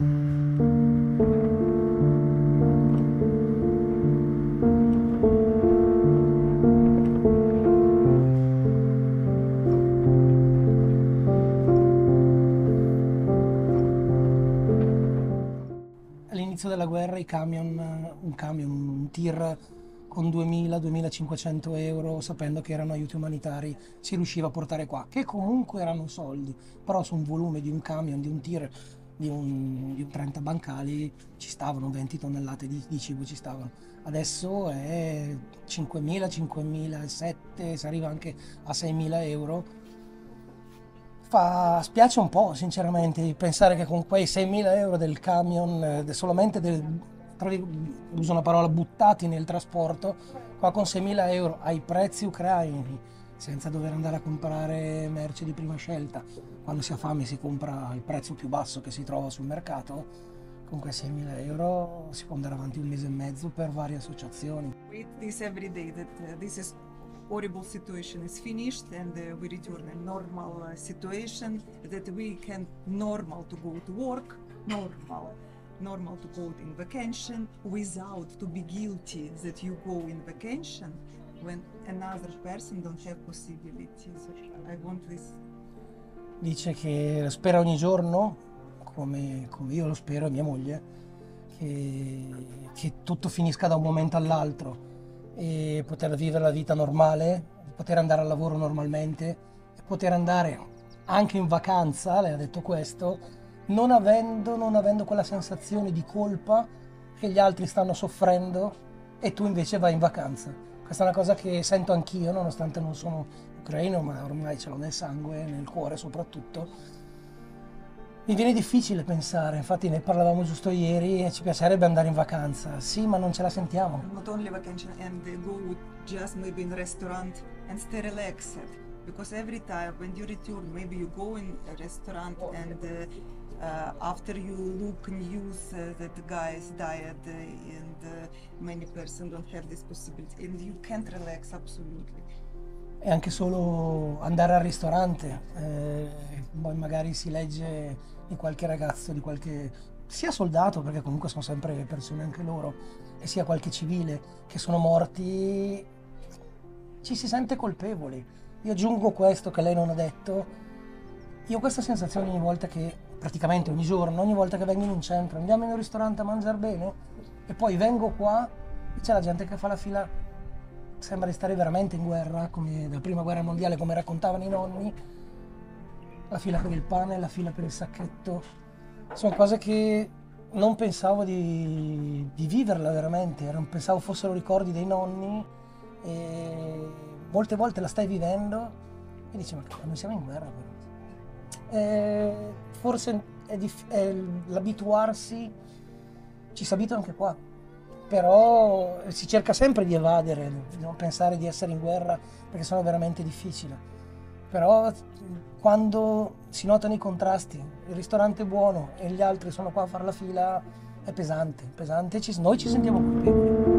All'inizio della guerra i camion, un camion, un tir con 2.000-2.500 euro, sapendo che erano aiuti umanitari, si riusciva a portare qua, che comunque erano soldi, però su un volume di un camion, di un tir, di un, di un 30 bancali, ci stavano 20 tonnellate di, di cibo, ci stavano. Adesso è 5.000, 5.000, si arriva anche a 6.000 euro. Fa, spiace un po', sinceramente, pensare che con quei 6.000 euro del camion, eh, solamente del, tra, uso una parola, buttati nel trasporto, qua con 6.000 euro ai prezzi ucraini, senza dover andare a comprare merce di prima scelta. Quando si ha fame si compra il prezzo più basso che si trova sul mercato. Con quei 6.000 euro si può andare avanti un mese e mezzo per varie associazioni. With this every day that uh, this is horrible situation is finished and uh, we return a normal uh, situation that we can normal to go to work normal normal to go in vacation without to be guilty that you go in vacation Dice che spera ogni giorno, come, come io lo spero e mia moglie, che, che tutto finisca da un momento all'altro. E poter vivere la vita normale, poter andare al lavoro normalmente e poter andare anche in vacanza, lei ha detto questo, non avendo, non avendo quella sensazione di colpa che gli altri stanno soffrendo e tu invece vai in vacanza. Questa è una cosa che sento anch'io, nonostante non sono ucraino, ma ormai ce l'ho nel sangue, nel cuore soprattutto. Mi viene difficile pensare, infatti ne parlavamo giusto ieri e ci piacerebbe andare in vacanza. Sì, ma non ce la sentiamo. Not only vacation and go just maybe in restaurant and stay relaxed. Because every time when you return, maybe you go in a restaurant and uh, uh, after you look news uh, that the guys died uh, and uh, many persons don't have this possibility and you can't relax absolutely E anche solo andare al ristorante, eh, poi magari si legge di qualche ragazzo, di qualche sia soldato, perché comunque sono sempre persone anche loro, e sia qualche civile che sono morti, ci si sente colpevoli. Io aggiungo questo che lei non ha detto, io ho questa sensazione ogni volta che, praticamente ogni giorno, ogni volta che vengo in un centro, andiamo in un ristorante a mangiare bene, e poi vengo qua e c'è la gente che fa la fila sembra di stare veramente in guerra, come la prima guerra mondiale, come raccontavano i nonni. La fila per il pane, la fila per il sacchetto. Sono cose che non pensavo di, di viverla veramente, non pensavo fossero ricordi dei nonni e molte volte la stai vivendo e dici ma noi siamo in guerra però. E forse è dif- è l'abituarsi, ci si abitua anche qua, però si cerca sempre di evadere, di non pensare di essere in guerra perché sennò è veramente difficile. Però quando si notano i contrasti, il ristorante è buono e gli altri sono qua a fare la fila, è pesante, pesante, ci, noi ci sentiamo colpevoli.